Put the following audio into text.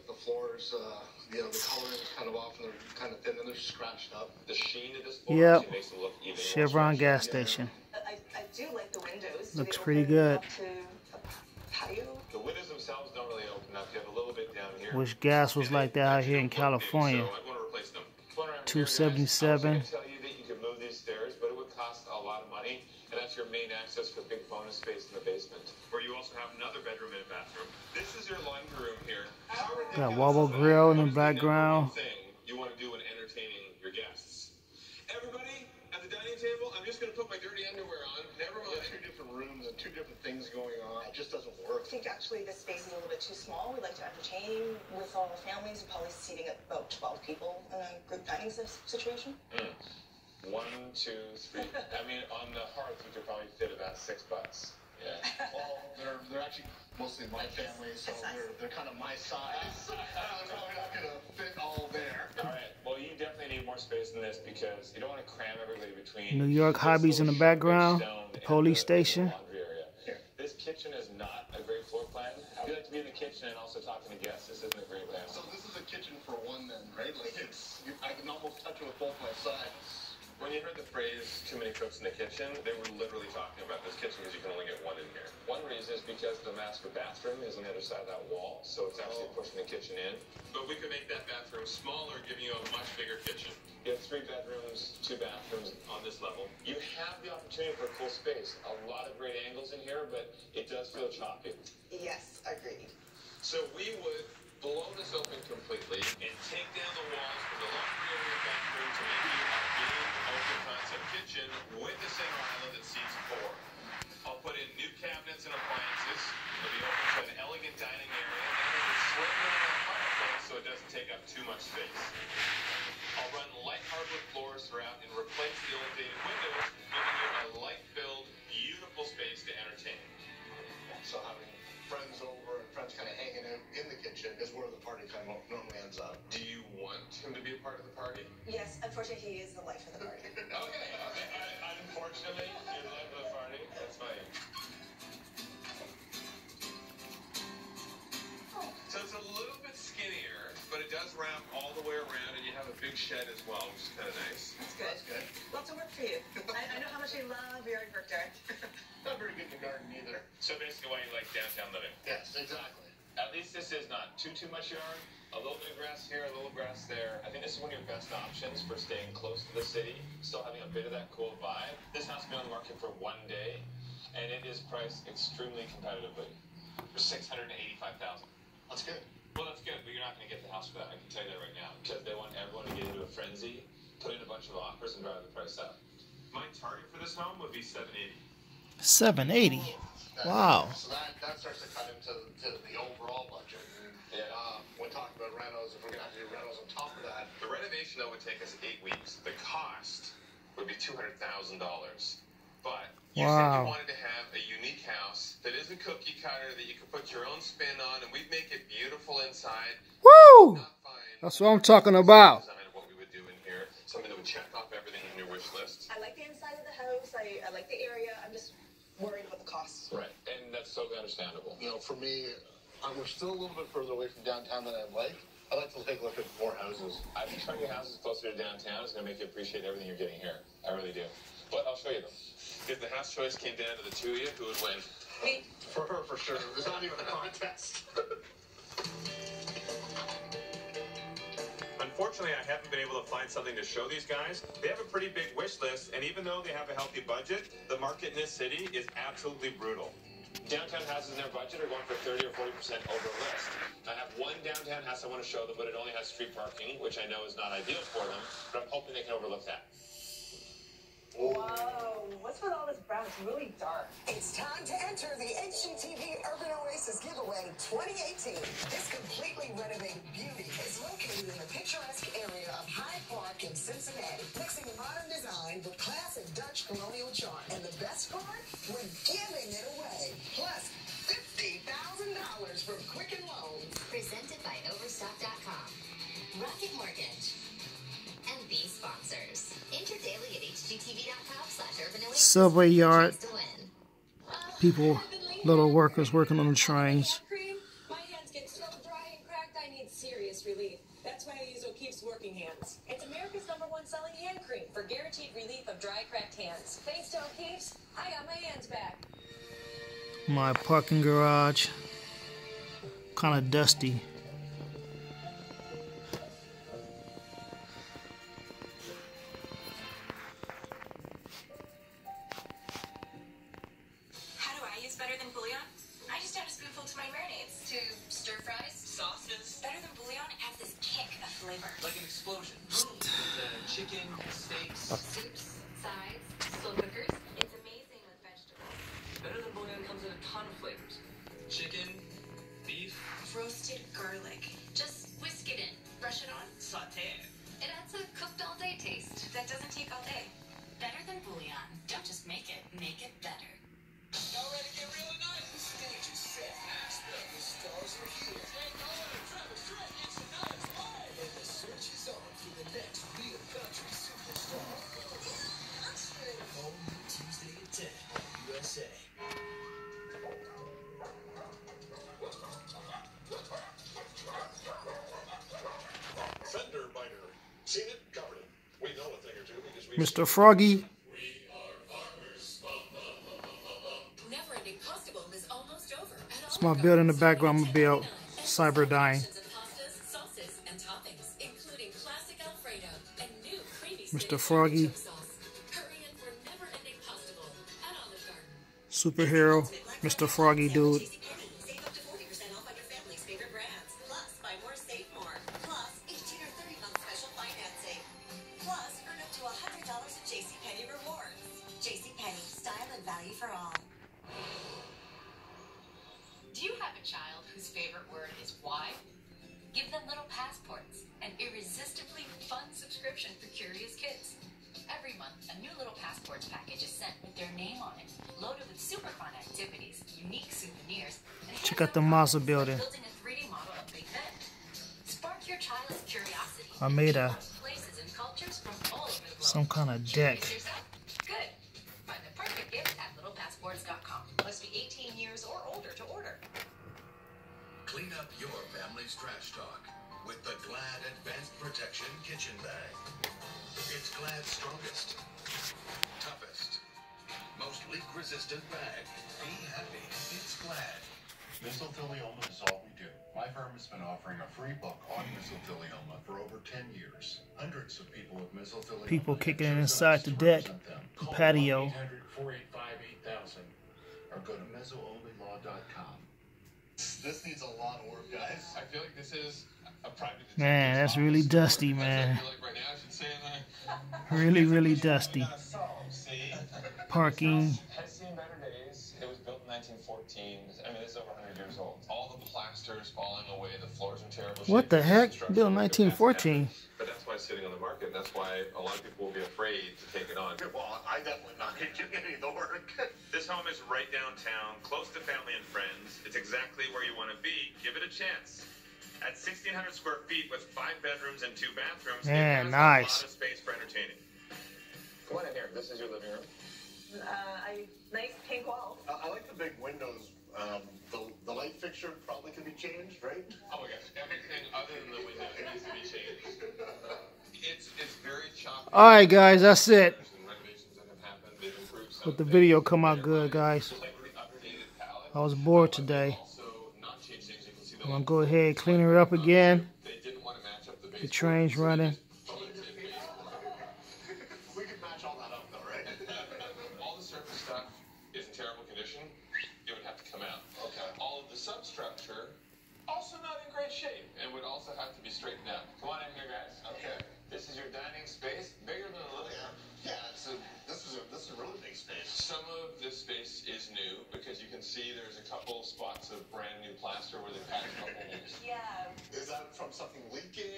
like the floors, uh, you know, the coloring is kind of off and they're kind of thin and they're scratched up. The sheen of this floor yep. Chevron gas station. I, I do like the windows. Looks pretty good. The windows themselves don't really open up. You have a little bit down here. Wish gas was like that out here in California. 277. That's your main access for big bonus space in the basement, where you also have another bedroom and a bathroom. This is your laundry room here. How ridiculous wobble grill in the What is number background. Thing you want to do when entertaining your guests. Everybody at the dining table, I'm just gonna put my dirty underwear on. Never We have mind. two different rooms and two different things going on. It just doesn't work. I think actually this space is a little bit too small. We like to entertain with all the families. We're probably seating about 12 people in a group dining si- situation. Hmm. One, two, three. I mean, on the hearth, you could probably fit about six bucks. Yeah. Well, they're, they're actually mostly my family, so they're, they're kind of my size. I'm probably not going to fit all there. All right. Well, you definitely need more space than this because you don't want to cram everybody between. New York Hobbies in the background, stone and uh, police the- the station. laundry area. This kitchen is not a great floor plan. If you like to be in the kitchen and also talking to guests, this isn't a great layout. So this is a kitchen for one then, right? Like it's, you, I can almost touch it with both my sides. When you heard the phrase "too many cooks in the kitchen," they were literally talking about this kitchen because you can only get one in here. One reason is because the master bathroom is on the other side of that wall, so it's actually oh. pushing the kitchen in. But we could make that bathroom smaller, giving you a much bigger kitchen. You have three bedrooms, two bathrooms on this level. You have the opportunity for a cool space. A lot of great angles in here, but it does feel choppy. Yes, agreed. So we would blow this open completely and take down too much space. I'll run light hardwood floors throughout and replace the old dated windows, giving you a light-filled, beautiful space to entertain. So having friends over and friends kind of hanging out in the kitchen is where the party kind of normally ends up. Do you want him to be a part of the party? Yes, unfortunately, he is the life of the party. Okay, okay. I, unfortunately, big shed as well, which is kind of nice. That's good. That's good. Lots of work for you. I, I know how much you love your yard work, Derek. Not very good in the garden either. So basically, why you like downtown living? Yes, exactly. At least this is not too too much yard. A little bit of grass here, a little grass there. I think this is one of your best options for staying close to the city, still having a bit of that cool vibe. This house has been on the market for one day, and it is priced extremely competitively for six hundred and eighty-five thousand. That's good. Well, that's good, but you're not going to get the house for that. I can tell you that right now because frenzy, put in a bunch of offers, and drive the price up. My target for this home would be seven eighty. 780. That- Wow. So that, that starts to cut into to the overall budget. Yeah. Uh, when talking about renos, if we're gonna have to do renos on top of that, The renovation though would take us eight weeks. The cost would be two hundred thousand dollars. But you said Wow. you wanted to have a unique house that isn't cookie cutter that you could put your own spin on, and we'd make it beautiful inside. Woo! That's what I'm talking about. Design of what we would do in here, something that would check off everything on your wish list. I like the inside of the house. I, I like the area. I'm just worried about the cost. Right, and that's totally understandable. you know, for me, uh, we're still a little bit further away from downtown than I'd like. I'd like to take a look at more houses. I think showing your houses closer to downtown is going to make you appreciate everything you're getting here. I really do. But I'll show you them. If the house choice came down to the two of you, who would win? Me, For her, for sure. There's not even a contest. Unfortunately, I haven't been able to find something to show these guys. They have a pretty big wish list, and even though they have a healthy budget, the market in this city is absolutely brutal. Downtown houses in their budget are going for 30 or 40 percent over list. I have one downtown house I want to show them, but it only has street parking, which I know is not ideal for them, but I'm hoping they can overlook that. Whoa, what's with all this brown? It's really dark. It's time to enter the HGTV Urban Oasis Giveaway 2018. Picturesque area of Hyde Park in Cincinnati, mixing modern design with classic Dutch colonial charm. And the best part? We're giving it away. Plus, $50,000 from Quicken Loans. Presented by Overstock.com, Rocket Mortgage, and these sponsors. Enter daily at hgtv.com slash urban. Subway yard. Chance to win. People, little workers working on the trains. Cream. My hands get so dry and cracked. I need serious relief. That's why I use O'Keefe's Working Hands. It's America's number one selling hand cream for guaranteed relief of dry, cracked hands. Thanks to O'Keefe's, I got my hands back. My parking garage. Kind of dusty. How do I use better than bouillon? I just add a spoonful to my marinades. To stir fries, sauces. Better than bouillon adds this kick of flavor. Like an explosion. Boom! With uh, chicken, steaks. Soups, sides, slow cookers. It's amazing with vegetables. Better than bouillon comes in a ton of flavors. Chicken, beef, Roasted garlic. Just whisk it in. Brush it on. saute. It adds a cooked all day taste. That doesn't take all day. Better than bouillon. Don't just make it, make it Seen it? Covered it. We know a thing or two because we. Mr. Froggy. Never ending pasta bowl is almost over. It's my build in the background. I'm gonna build Cyberdyne. pastas, sauces, and toppings, including classic Alfredo and new creamy Mr. Froggy. sauce. Hurry in for never-ending pasta bowl at Olive Garden. Superhero. Mr. Froggy dude. Give them little passports, an irresistibly fun subscription for curious kids. Every month, a new little passports package is sent with their name on it, loaded with super fun activities, unique souvenirs, and Check out the Mazda building. building a 3D model of Big Ben. Spark your child's curiosity. I made a Places and cultures from all over the globe. some kind of deck. Clean up your family's trash talk with the Glad Advanced Protection Kitchen Bag. It's Glad's strongest, toughest, most leak-resistant bag. Be happy. It's Glad. Mesothelioma is all we do. My firm has been offering a free book on mesothelioma for over 10 years. Hundreds of people with mesothelioma. People kicking it inside the deck, the patio. 1-800-485-8000 or go to mesoonlylaw.com. This needs a lot of work, guys. I feel like this is a private Man, that's really dusty, man. Like right now I should say that. Really, really dusty. Parking. Has seen better days. It was built in 1914. I mean, it's over 100 years old. All the plaster's falling away. The floors in terrible. What the heck? Construction Built in work that has to 1914. Happen. But that's sitting on the market. and That's why a lot of people will be afraid to take it on. Well, I definitely not gonna get any of the work. This home is right downtown, close to family and friends. It's exactly where you want to be. Give it a chance. At 1,600 square feet with five bedrooms and two bathrooms, Man, it has nice. a lot of space for entertaining. Come on in here. This is your living room. Uh, I nice pink walls. I, I like the big windows. Um, the, the light fixture probably could be changed, right? Oh my gosh, everything other than the windows needs to be changed. It's it's. All right, guys, that's it. There's some renovations that have happened. They've improved some Hope the video come out good, guys. Slightly updated palette. I was bored today. Also, not changed things. You can see the I'm gonna go ahead, clean her up uh, again. They didn't want to match up the The train's running. We could match all that up though, right? All the surface stuff is in terrible condition. It would have to come out. All of the substructure also not in great shape and would also have to be straightened out. Come on in here, guys. Okay. This is your dining space, bigger than a living room. yeah, it's a, this is a this is a really big space. Some of this space is new because you can see there's a couple spots of brand new plaster where they've had a couple holes. Yeah. Is that from something leaking?